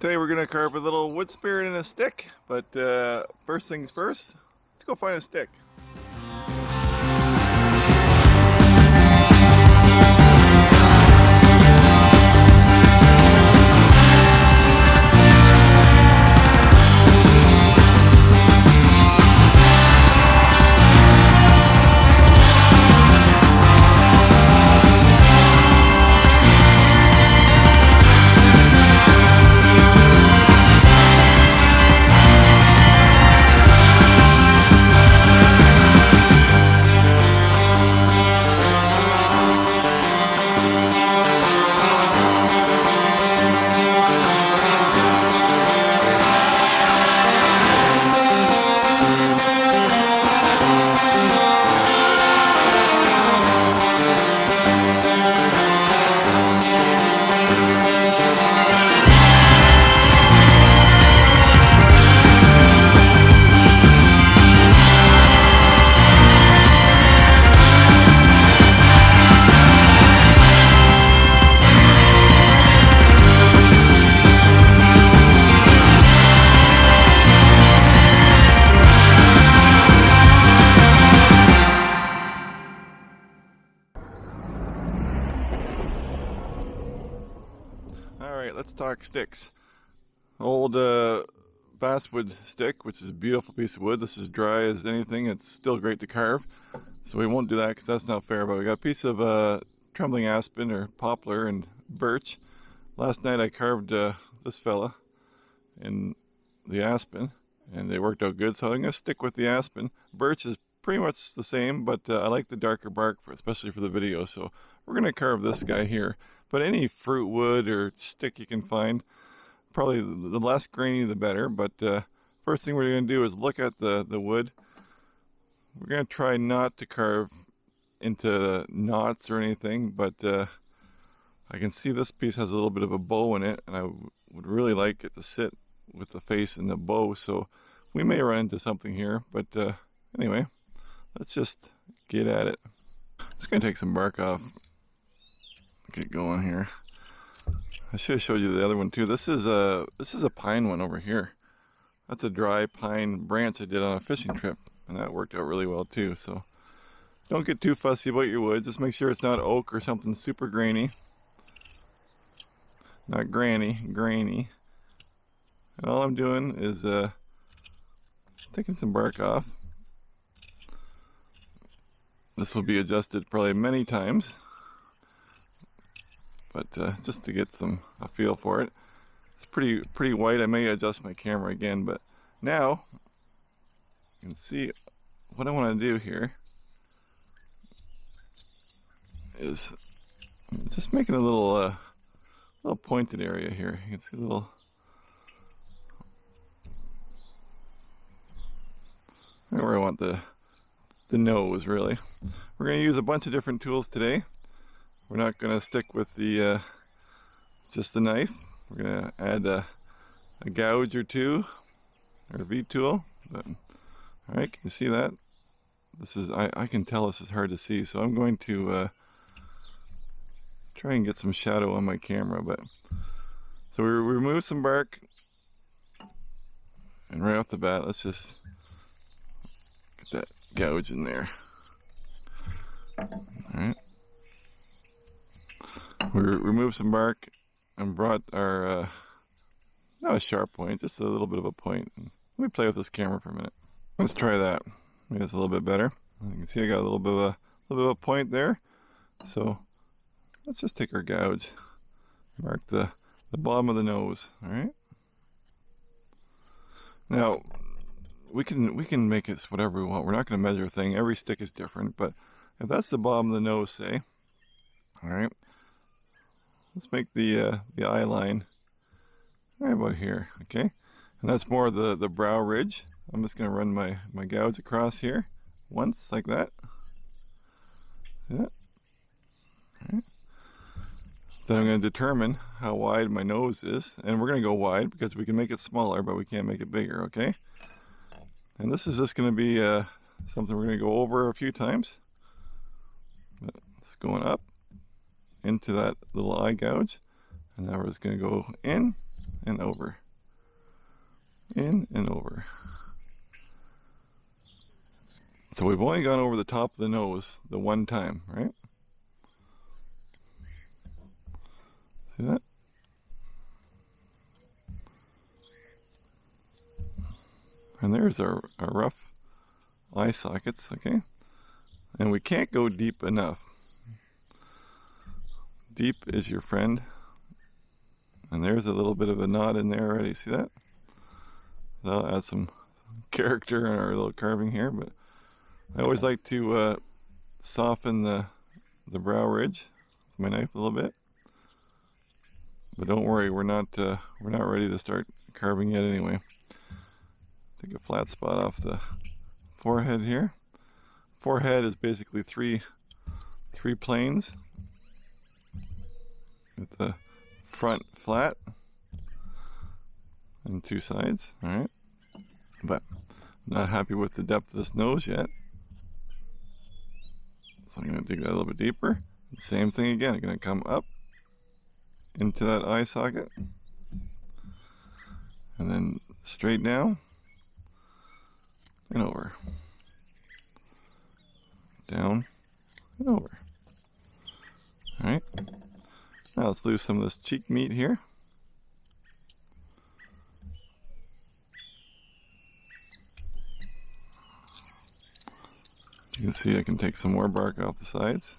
Today we're going to carve a little wood spirit in a stick, but uh, first things first, let's go find a stick. Talk sticks. Old uh, basswood stick, which is a beautiful piece of wood. This is dry as anything. It's still great to carve. So we won't do that because that's not fair. But we got a piece of uh, trembling aspen or poplar and birch. Last night I carved uh, this fella in the aspen and they worked out good. So I'm going to stick with the aspen. Birch is pretty much the same, but uh, I like the darker bark, for, especially for the video. So we're going to carve this guy here. But any fruit wood or stick you can find, probably the less grainy the better. But uh, first thing we're going to do is look at the, the wood. We're going to try not to carve into knots or anything, but uh, I can see this piece has a little bit of a bow in it, and I would really like it to sit with the face and the bow. So we may run into something here, but uh, anyway, let's just get at it. It's going to take some bark off get going here. I should have showed you the other one too. This is a this is a pine one over here. That's a dry pine branch I did on a fishing trip, and that worked out really well too. So don't get too fussy about your wood. Just make sure it's not oak or something super grainy. Not granny, grainy. And all I'm doing is uh, taking some bark off. This will be adjusted probably many times but uh, just to get some a feel for it. It's pretty pretty white. I may adjust my camera again, but now you can see what I want to do here is just making a little uh, little pointed area here. You can see a little. Where I want the the nose really. We're going to use a bunch of different tools today. We're not going to stick with the uh, just the knife. We're going to add a, a, gouge or two or a V-tool. But, all right, can you see that? This is I, I can tell this is hard to see, so I'm going to uh, try and get some shadow on my camera. But so we remove some bark, and right off the bat, let's just get that gouge in there. All right we removed some bark and brought our, uh, not a sharp point, just a little bit of a point. Let me play with this camera for a minute. Let's try that. Maybe it's a little bit better. You can see I got a little bit of a, little bit of a point there. So let's just take our gouge, mark the, the bottom of the nose, all right? Now, we can we can make it whatever we want. We're not going to measure a thing. Every stick is different, but if that's the bottom of the nose, say, all right, let's make the uh, the eye line right about here, okay? And that's more the, the brow ridge. I'm just going to run my, my gouge across here once, like that. Yeah. Right. Then I'm going to determine how wide my nose is. And we're going to go wide because we can make it smaller, but we can't make it bigger, okay? And this is just going to be uh, something we're going to go over a few times. It's going up into that little eye gouge. And now we're just going to go in and over. In and over. So we've only gone over the top of the nose the one time, right? See that? And there's our, our rough eye sockets, okay? And we can't go deep enough. Deep is your friend. And there's a little bit of a knot in there already. See that? That'll add some character in our little carving here, but I always like to uh, soften the the brow ridge with my knife a little bit. But don't worry, we're not uh, we're not ready to start carving yet anyway. Take a flat spot off the forehead here. Forehead is basically three three planes the front flat and two sides. All right, but I'm not happy with the depth of this nose yet. So I'm to dig that a little bit deeper. Same thing again. I'm going to come up into that eye socket and then straight down and over. Down and over. Alright. Now let's lose some of this cheek meat here. You can see I can take some more bark off the sides.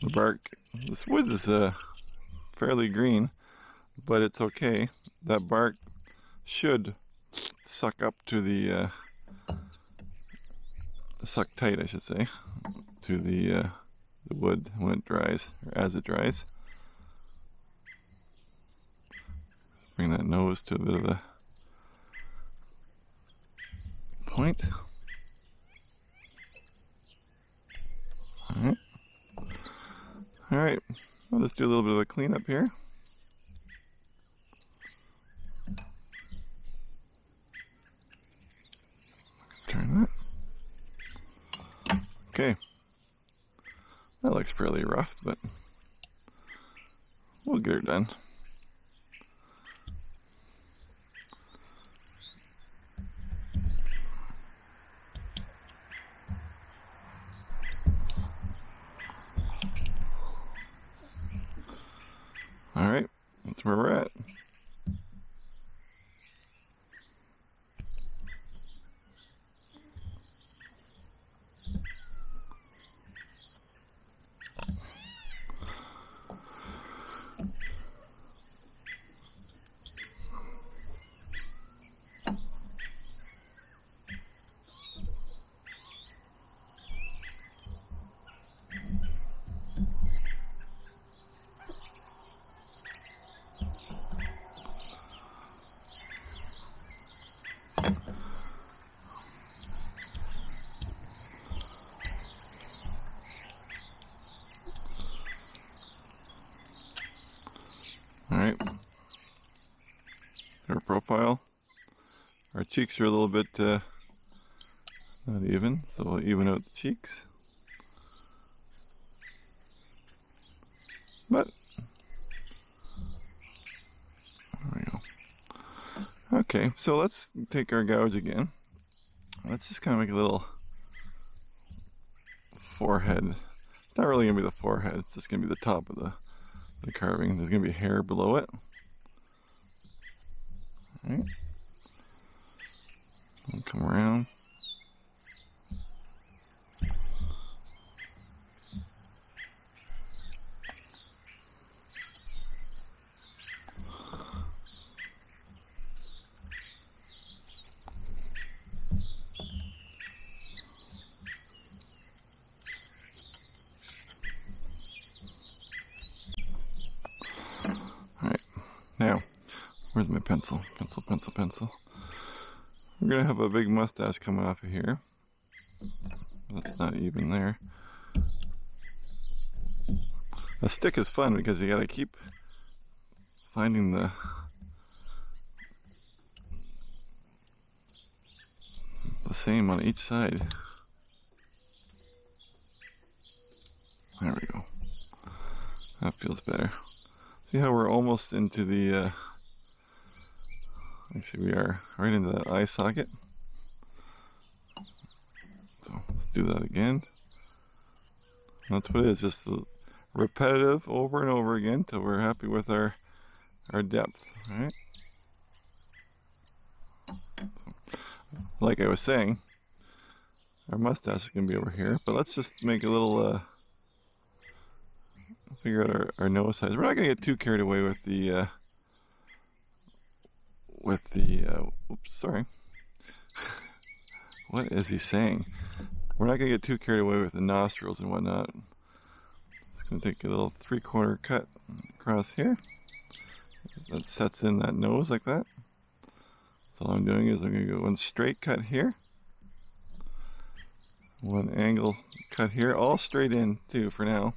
The bark, this wood is uh, fairly green, but it's okay. That bark should suck up to the, uh, suck tight, I should say, to the, uh, the wood when it dries, or as it dries. Bring that nose to a bit of a point. Alright. Alright. I'll just do a little bit of a cleanup here. Turn that. Okay. That looks fairly rough, but we'll get her done. All right, that's where we're at. Right. Our profile. Our cheeks are a little bit uh, not even, so we'll even out the cheeks. But there we go. Okay, so let's take our gouge again. Let's just kind of make a little forehead. It's not really gonna be the forehead. It's just gonna be the top of the the carving. There's going to be hair below it. All right. Come around. Now, where's my pencil? Pencil, pencil, pencil. We're gonna have a big mustache coming off of here. That's not even there. A stick is fun because you gotta keep finding the the same on each side. There we go. That feels better. See how we're almost into the, uh, actually we are right into that eye socket. So let's do that again. That's what it is, just repetitive over and over again till we're happy with our our depth, right? Like I was saying, our mustache is going to be over here, but let's just make a little, uh, figure out our, our nose size. We're not going to get too carried away with the, uh, with the, uh, oops, sorry. what is he saying? We're not going to get too carried away with the nostrils and whatnot. Going to take a little three quarter cut across here. That sets in that nose like that. So all I'm doing is I'm to go one straight cut here. One angle cut here, all straight in too for now.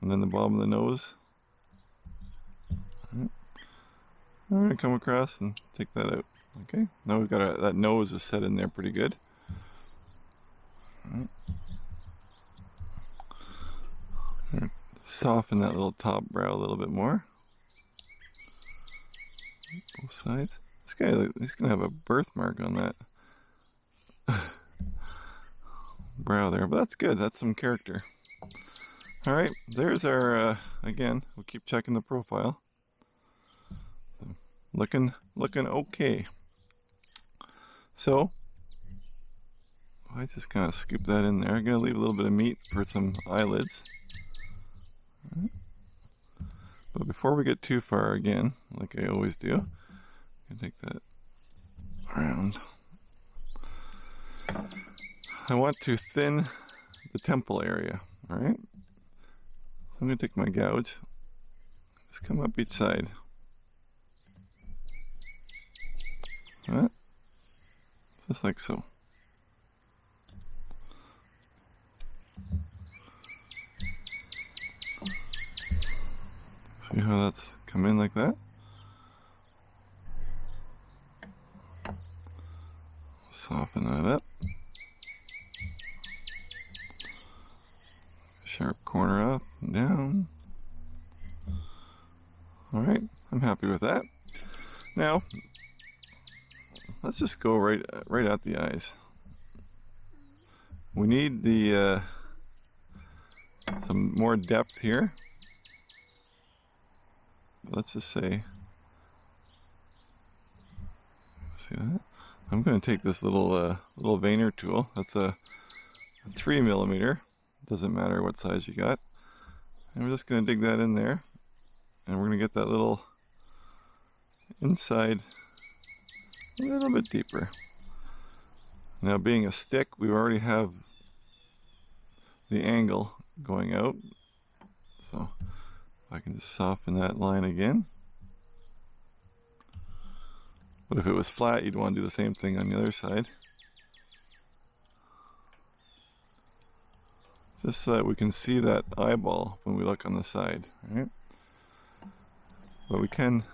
And then the bottom of the nose. I'm to come across and take that out. Okay, now we've got our, that nose is set in there pretty good. Soften that little top brow a little bit more. Both sides. This guy, he's gonna have a birthmark on that brow there, but that's good. That's some character. All right, there's our, uh, again, we'll keep checking the profile. Looking, looking okay. So, I just kind of scoop that in there. I'm to leave a little bit of meat for some eyelids. But before we get too far again, like I always do, I'm gonna take that around. I want to thin the temple area, alright? So I'm to take my gouge, just come up each side. Alright? Just like so. See how that's come in like that? Soften that up. Sharp corner up and down. All right, I'm happy with that. Now, let's just go right right at the eyes. We need the uh, some more depth here let's just say, see that? I'm going to take this little uh, little veiner tool. That's a, a three millimeter. Doesn't matter what size you got. And we're just going to dig that in there, and we're going to get that little inside a little bit deeper. Now, being a stick, we already have the angle going out, so I can just soften that line again. But if it was flat, you'd want to do the same thing on the other side. Just so that we can see that eyeball when we look on the side, right? But we can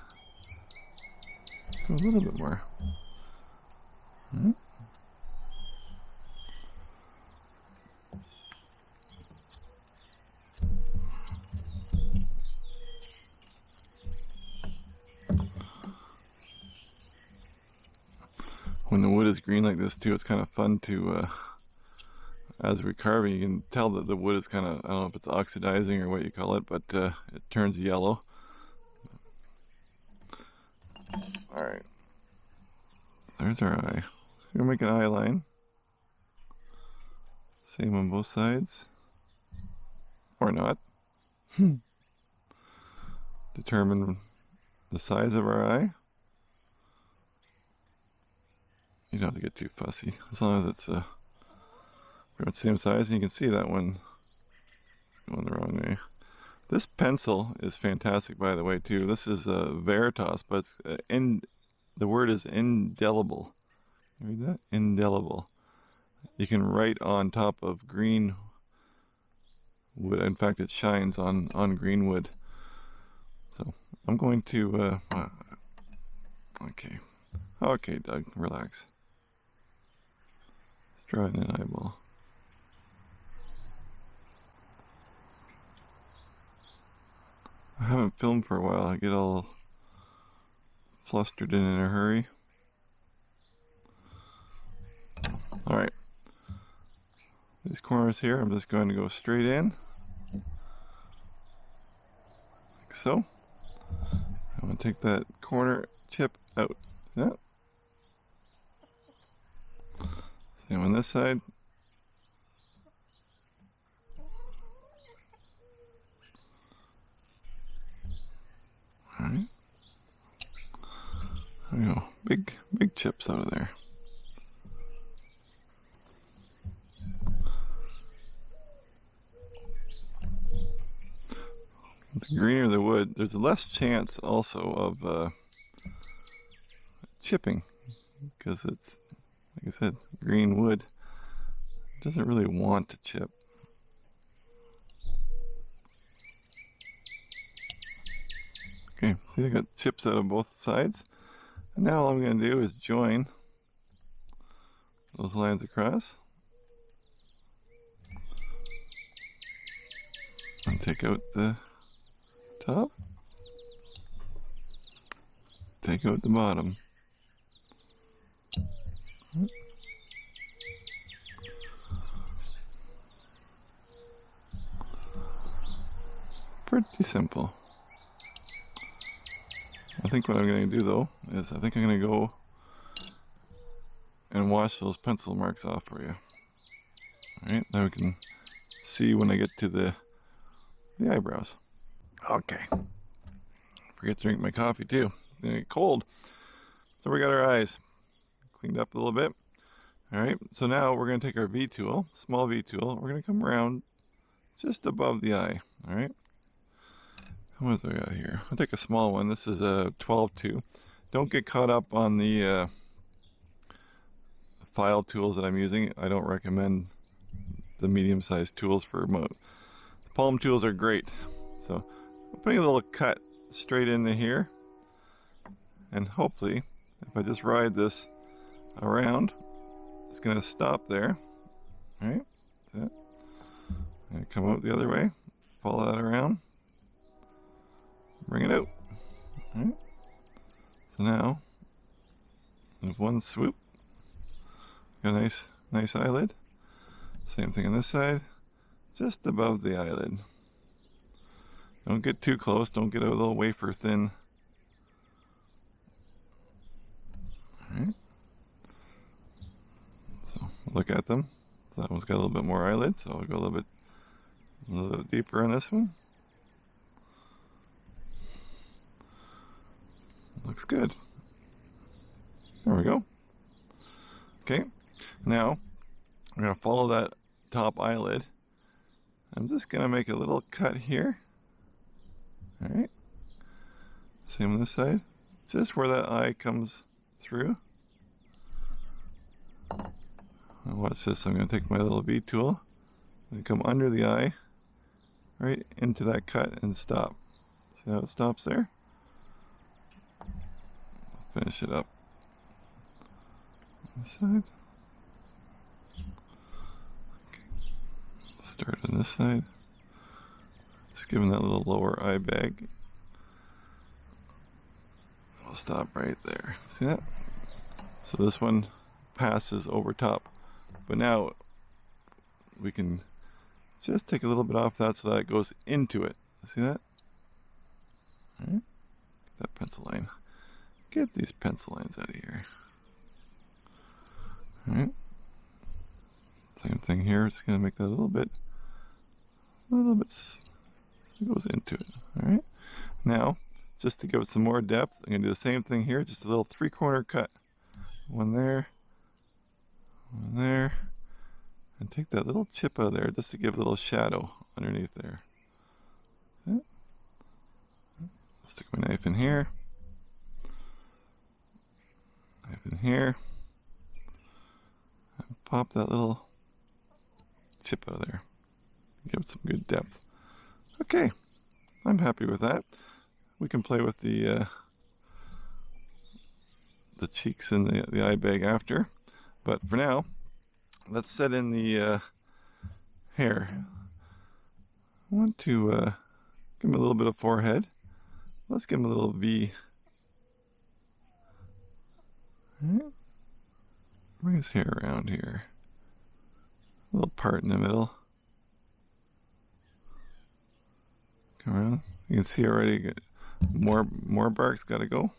a little bit more. Right? when the wood is green like this too, it's kind of fun to, uh, as we're carving, you can tell that the wood is kind of, I don't know if it's oxidizing or what you call it, but uh, it turns yellow. Alright. There's our eye. We're to make an eye line. Same on both sides. Or not. Determine the size of our eye. You don't have to get too fussy. As long as it's uh, pretty much the same size, and you can see that one going the wrong way. This pencil is fantastic, by the way, too. This is uh, Veritas, but it's, uh, in, the word is indelible. Read that? Indelible. You can write on top of green wood. In fact, it shines on, on green wood. So I'm going to, uh, uh okay. Okay, Doug, relax. Drawing an eyeball. I haven't filmed for a while. I get all flustered and in a hurry. All right. These corners here, I'm just going to go straight in. Like so. I'm going to take that corner chip out. Yeah. Same on this side. Alright. There you go. Big, big chips out of there. The greener the wood, there's less chance also of uh, chipping because it's, like I said, green wood doesn't really want to chip. Okay, see I got chips out of both sides. And now all I'm going to do is join those lines across. And take out the top. Take out the bottom. Pretty simple. I think what I'm going to do though is I think I'm going to go and wash those pencil marks off for you. Alright, now we can see when I get to the the eyebrows. Okay. Forget to drink my coffee too. It's gonna get cold. So we got our eyes cleaned up a little bit. Alright, so now we're gonna take our V tool, small V tool, we're gonna come around just above the eye. Alright. What do I got here? I'll take a small one. This is a 12-2. Don't get caught up on the uh, Pfeil tools that I'm using. I don't recommend the medium-sized tools for mo the palm tools are great. So I'm putting a little cut straight into here. And hopefully, if I just ride this around, it's going to stop there. All right? That's it. come out the other way. Follow that around. Bring it out. So now, with one swoop, got a nice, nice eyelid. Same thing on this side, just above the eyelid. Don't get too close, don't get a little wafer thin. Alright. So look at them. So that one's got a little bit more eyelid, so I'll go a little bit a little bit deeper on this one. Looks good. There we go. Okay, now I'm going to follow that top eyelid. I'm just going to make a little cut here. Alright. Same on this side. Just where that eye comes through. Now watch this. I'm going to take my little V tool and come under the eye, right into that cut and stop. See how it stops there? Finish it up. On this side. Okay. Start on this side. Just giving that little lower eye bag. We'll stop right there. See that? So this one passes over top. But now we can just take a little bit off that so that it goes into it. See that? Alright. That pencil line. Get these pencil lines out of here. Alright. Same thing here. It's going to make that a little bit, a little bit it goes into it. All right. Now, just to give it some more depth, I'm going to do the same thing here. Just a little three corner cut. One there, one there. And take that little chip out of there just to give a little shadow underneath there. Stick my knife in here. In here. And pop that little chip out of there. Give it some good depth. Okay, I'm happy with that. We can play with the uh, the cheeks and the, the eye bag after. But for now, let's set in the uh, hair. I want to uh, give him a little bit of forehead. Let's give him a little V. His hair around here. A little part in the middle. Come around. You can see already more more bark's got to go.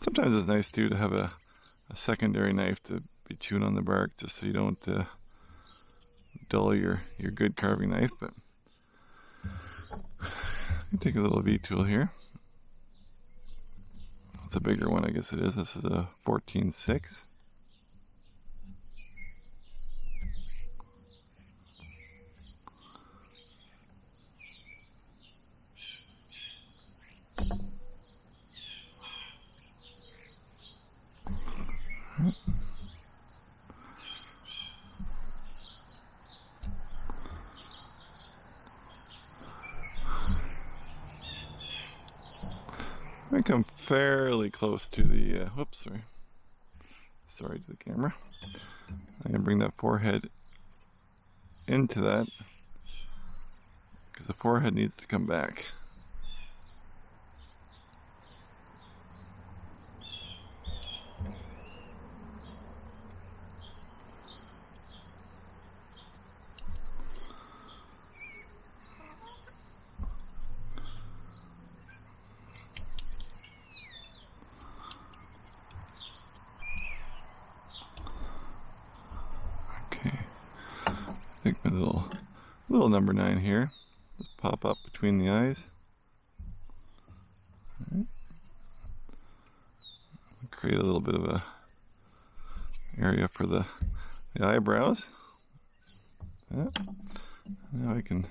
Sometimes it's nice too to have a, secondary knife to be chewing on the bark just so you don't uh, dull your, your good carving knife. But take a little V tool here. It's a bigger one, I guess it is. This is a 14.6. I come fairly close to the, uh, whoops, sorry. Sorry to the camera. I'm gonna bring that forehead into that because the forehead needs to come back. take my little little number nine here. Just pop up between the eyes. Right. Create a little bit of a area for the, the eyebrows. Yeah. Now I can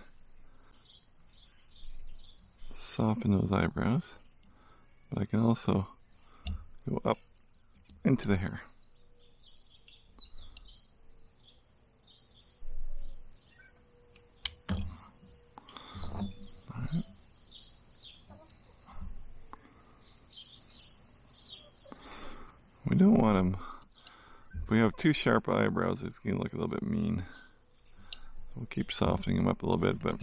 soften those eyebrows, but I can also go up into the hair. We don't want them. If we have too sharp eyebrows, it's going to look a little bit mean. We'll keep softening them up a little bit, but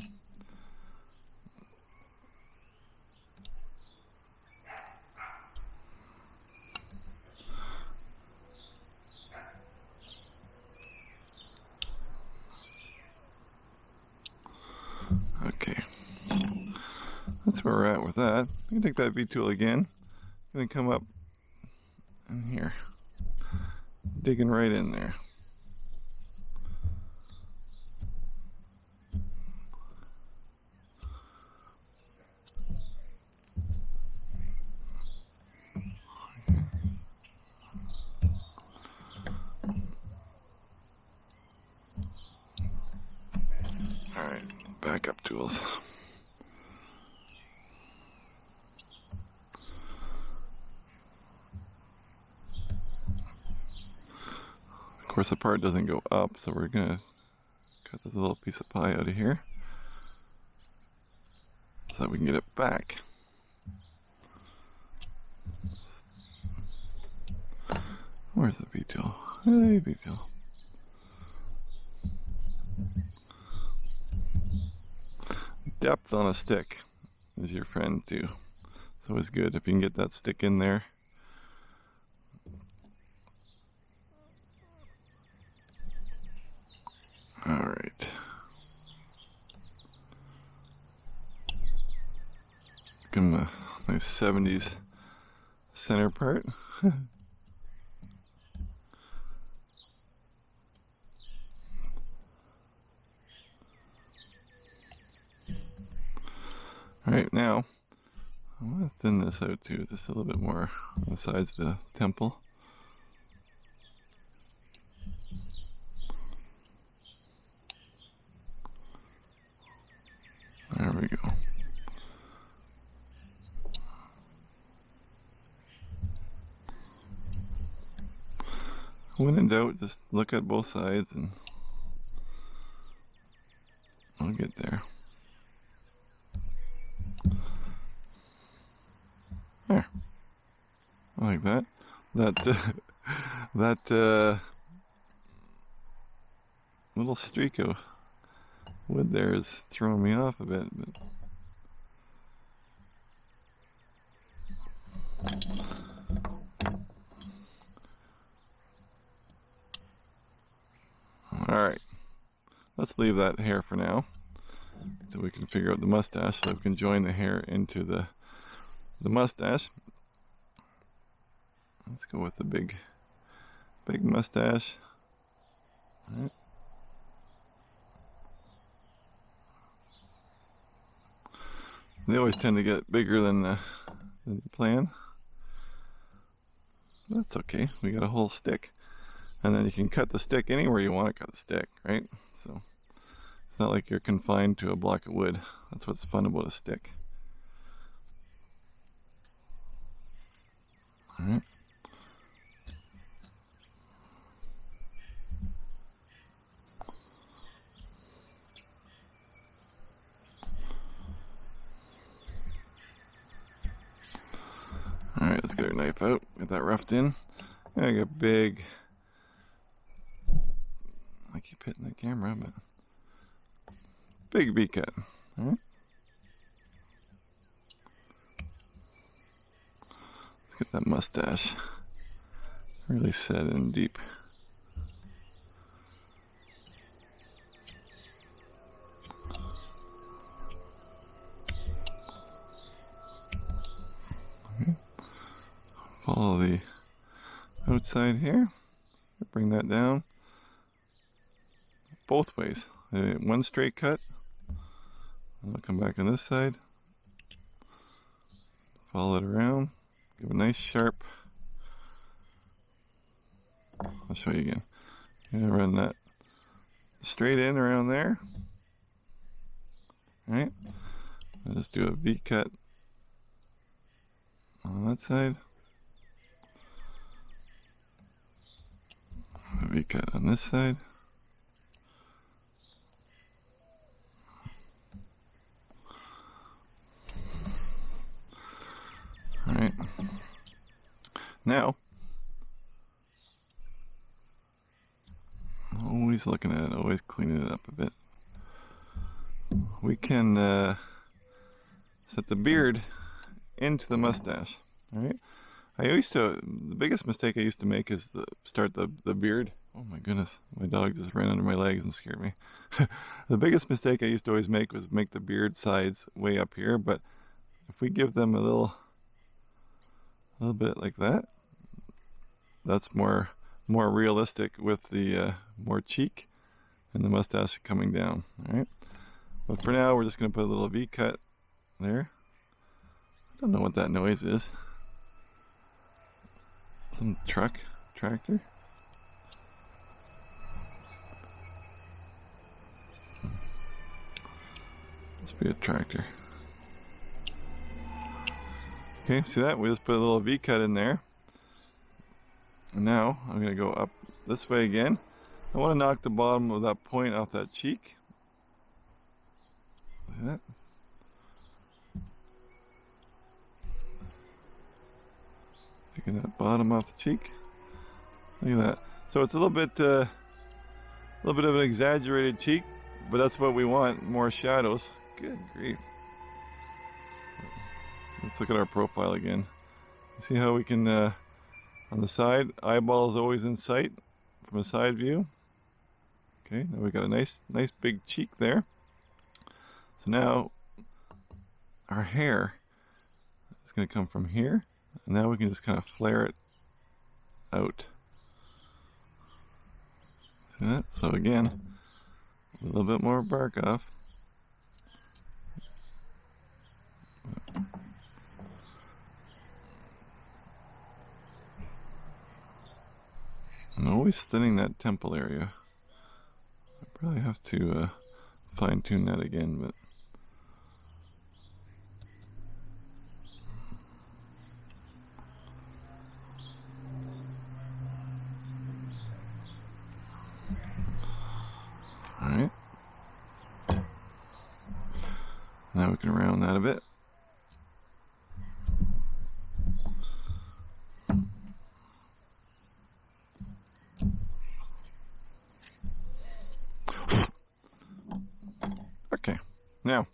Okay. That's where we're at with that. You can take that V tool again. I'm Gonna come up in here. Digging right in there. All right, backup tools. Of course, the part doesn't go up, so we're gonna cut this little piece of pie out of here so that we can get it back. Where's the V tool? Hey, V tool. Depth on a stick is your friend too. So It's always good if you can get that stick in there. All right. A nice 70s center part. All right, now I want to thin this out too, just a little bit more on the sides of the temple. There we go. When in doubt, just look at both sides and I'll get there. There, like that. That uh, that uh, little streak of wood there is throwing me off a bit. But All right, let's leave that hair for now, so we can figure out the mustache, so we can join the hair into the the mustache. Let's go with the big, big mustache. All right. They always tend to get bigger than, uh, than plan. That's okay. We got a whole stick. And then you can cut the stick anywhere you want to cut the stick, right? So it's not like you're confined to a block of wood. That's what's fun about a stick. All right. All right, let's get our knife out. Get that roughed in. I got big. Keep hitting the camera, but big V cut. All right. Let's get that mustache really set in deep. Follow the outside here. Bring that down both ways. One straight cut. I'll come back on this side. Follow it around. Give a nice sharp. I'll show you again. Gonna run that straight in around there. All right. I'll just do a V cut on that side. V cut on this side. Right. Now, always looking at it, always cleaning it up a bit. We can uh, set the beard into the mustache. All right. I used to. The biggest mistake I used to make is the start the the beard. Oh my goodness, my dog just ran under my legs and scared me. the biggest mistake I used to always make was make the beard sides way up here. But if we give them a little a little bit like that. That's more more realistic with the uh, more cheek and the mustache coming down. All right. But for now, we're just going to put a little V cut there. I don't know what that noise is. Some truck, tractor. Let's be a tractor. Okay, see that? We just put a little V cut in there. And now I'm going to go up this way again. I want to knock the bottom of that point off that cheek. See that? Taking that bottom off the cheek. Look at that. So it's a little bit, uh, a little bit of an exaggerated cheek, but that's what we want. More shadows. Good grief. Let's look at our profile again. See how we can, uh, on the side, eyeball is always in sight from a side view. Okay, now we got a nice, nice big cheek there. So now our hair is going to come from here. And now we can just kind of flare it out. See that? So again, a little bit more bark off. I'm always thinning that temple area. I probably have to uh, fine tune that again, but. Alright. Now we can round that a bit. Now,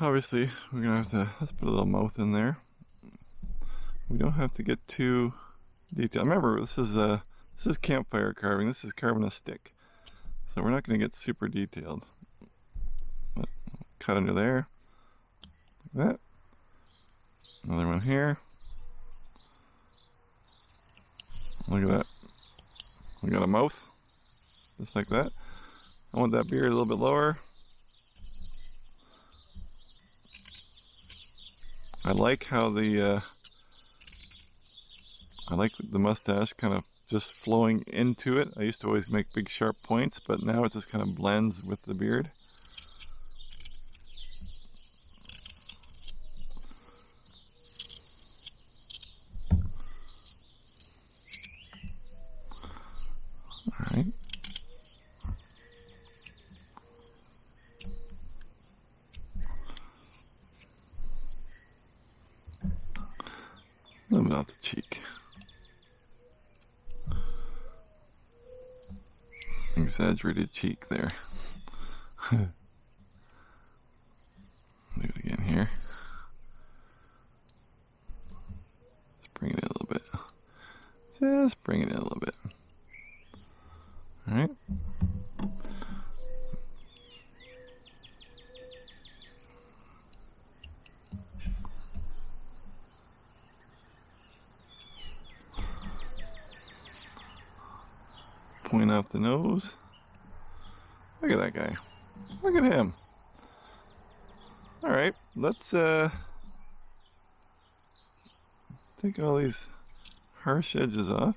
obviously, we're gonna have to let's put a little mouth in there. We don't have to get too detailed. Remember, this is a this is campfire carving. This is carving a stick, so we're not gonna get super detailed. But cut under there, like that. Another one here. Look at that. We got a mouth, just like that. I want that beard a little bit lower. I like how the uh, I like the mustache kind of just flowing into it. I used to always make big sharp points, but now it just kind of blends with the beard. Alright. A little bit off the cheek. Exaggerated cheek there. Do it again here. Just bring it in a little bit. Just bring it in a little bit. Alright. Point off the nose. Look at that guy. Look at him. Alright, let's uh take all these harsh edges off.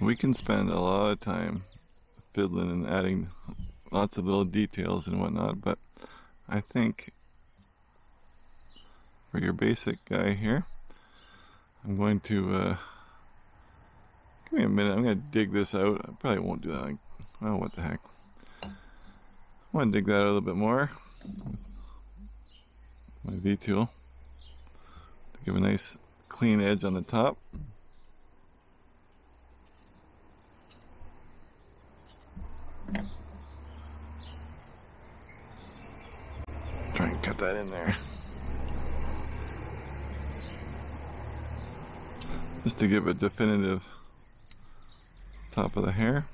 We can spend a lot of time fiddling and adding lots of little details and whatnot, but I think for your basic guy here, I'm going to uh, give me a minute. I'm going to dig this out. I probably won't do that. Oh, what the heck. I want to dig that out a little bit more with my V tool to give a nice clean edge on the top. Cut that in there. Just to give a definitive top of the hair.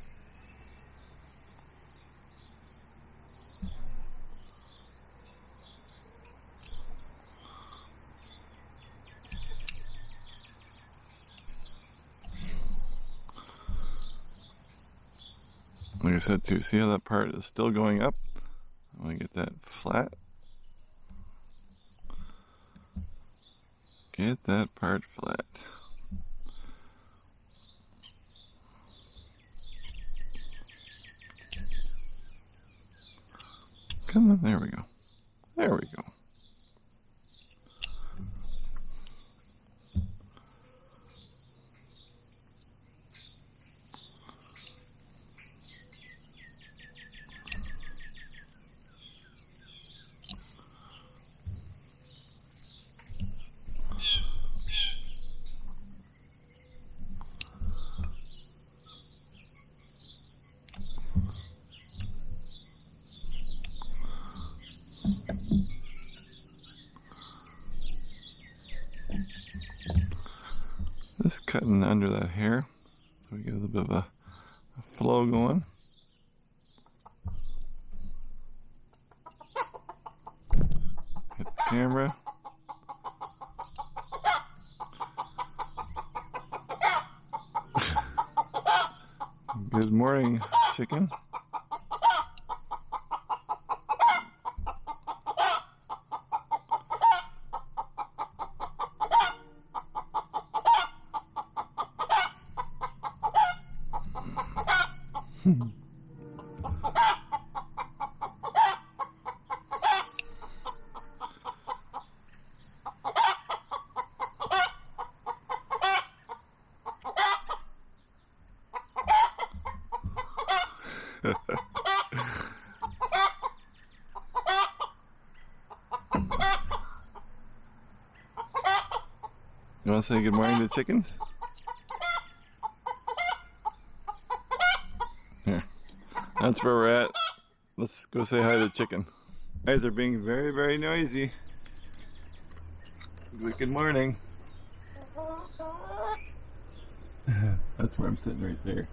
Like I said too, see how that part is still going up? I want to get that flat. Get that part flat. Come on, there we go. There we go. Under that hair so we get a little bit of a, a flow going. Hit the camera. Good morning, chicken. Say good morning to the chickens? Here. That's where we're at. Let's go say hi to the chicken. guys are being very, very noisy. Good morning. That's where I'm sitting right there.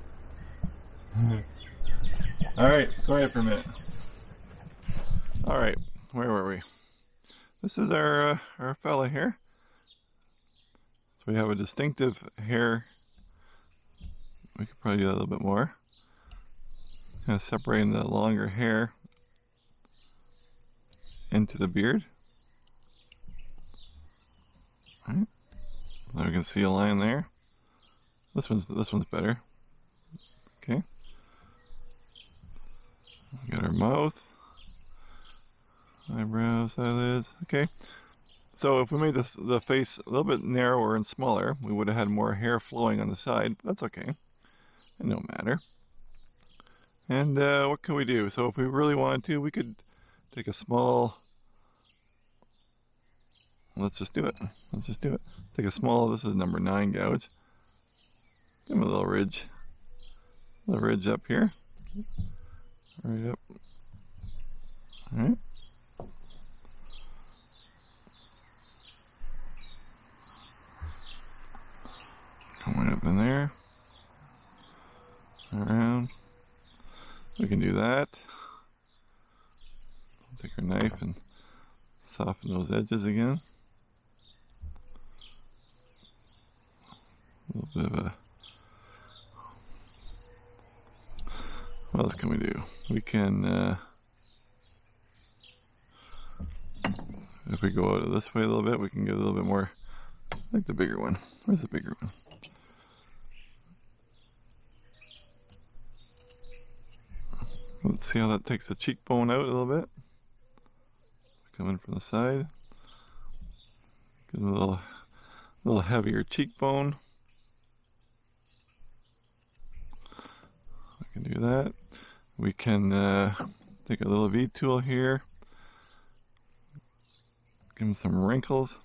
All right, quiet for a minute. All right, where were we? This is our uh, our fella here. We have a distinctive hair. We could probably do a little bit more. Kind of separating the longer hair into the beard. All right. So we can see a line there. This one's this one's better. Okay. We got our mouth, eyebrows, eyelids. Okay. So if we made the face a little bit narrower and smaller, we would have had more hair flowing on the side. That's okay. It no matter. And uh, what can we do? So if we really wanted to, we could take a small. Let's just do it. Let's just do it. Take a small. This is number nine gouge. Give him a little ridge. A little ridge up here. Right up. All Coming up in there. Around. We can do that. Take our knife and soften those edges again. A little bit of a. What else can we do? We can, uh, if we go out of this way a little bit, we can get a little bit more, like the bigger one. Where's the bigger one? Let's see how that takes the cheekbone out a little bit. Coming from the side. Get a little, little heavier cheekbone. I can do that. We can uh, take a little V tool here. Give him some wrinkles.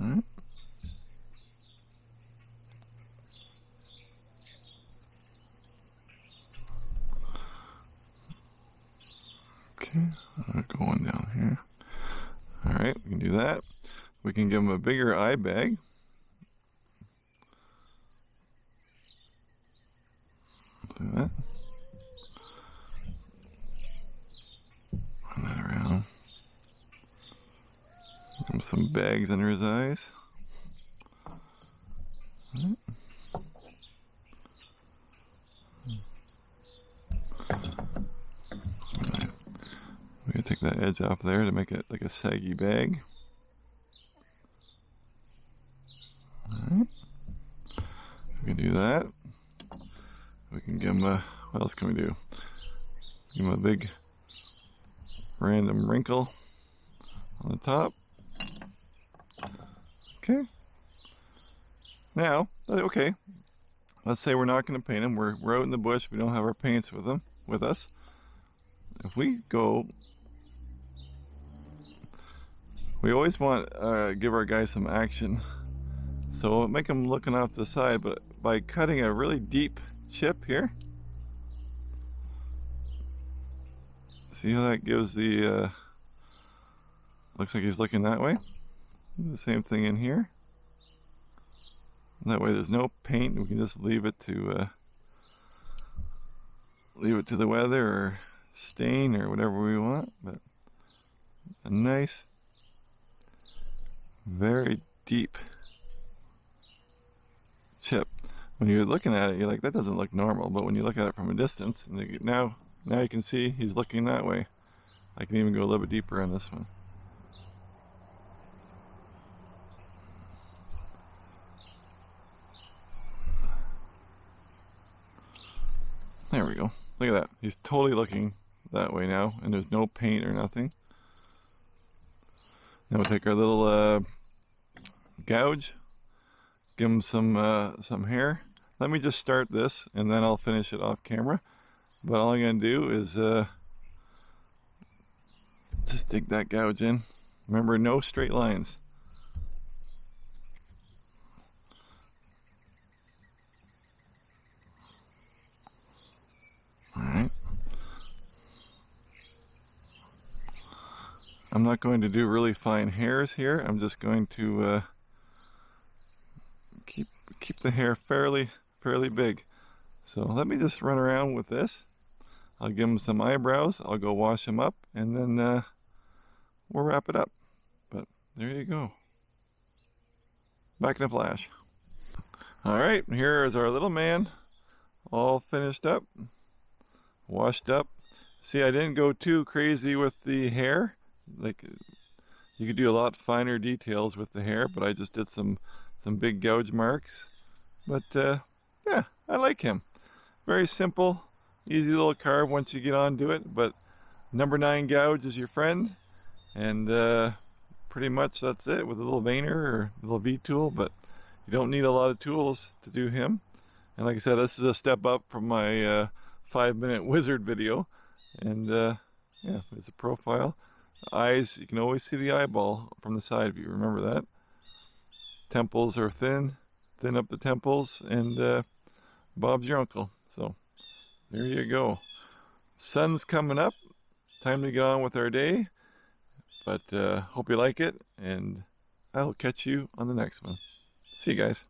All Okay, uh, going down here. All right, we can do that. We can give him a bigger eye bag. Do that. Run that around. Give him some bags under his eyes. All right. We're edge off there to make it like a saggy bag. Alright. We can do that. We can give him a, what else can we do? Give him a big random wrinkle on the top. Okay. Now, okay. Let's say we're not going to paint him. We're, we're out in the bush. We don't have our paints with them, with us. If we go we always want to uh, give our guys some action. So we'll make them looking off the side, but by cutting a really deep chip here, see how that gives the, uh, looks like he's looking that way. The same thing in here. That way there's no paint, we can just leave it to, uh, leave it to the weather or stain or whatever we want, but a nice very deep chip. When you're looking at it, you're like, that doesn't look normal. But when you look at it from a distance, and now, now you can see he's looking that way. I can even go a little bit deeper on this one. There we go. Look at that. He's totally looking that way now, and there's no paint or nothing. Then we'll take our little uh, gouge, give him some uh, some hair. let me just start this and then I'll finish it off camera. But all I'm going to do is uh, just dig that gouge in. Remember, no straight lines. I'm not going to do really fine hairs here. I'm just going to uh, keep keep the hair fairly fairly big. So let me just run around with this. I'll give him some eyebrows. I'll go wash him up, and then uh, we'll wrap it up. But there you go. Back in a flash. All right, here is our little man, all finished up, washed up. See, I didn't go too crazy with the hair. Like, you could do a lot finer details with the hair, but I just did some some big gouge marks. But uh, yeah, I like him. Very simple, easy little carve once you get onto it. But number nine gouge is your friend, and uh, pretty much that's it with a little veiner or little V tool. But you don't need a lot of tools to do him. And like I said, this is a step up from my uh, five minute wizard video. And uh, yeah, it's a profile. Eyes, you can always see the eyeball from the side view. Remember that. Temples are thin, thin up the temples, and uh, Bob's your uncle. So there you go. Sun's coming up. Time to get on with our day. But uh, hope you like it, and I'll catch you on the next one. See you guys.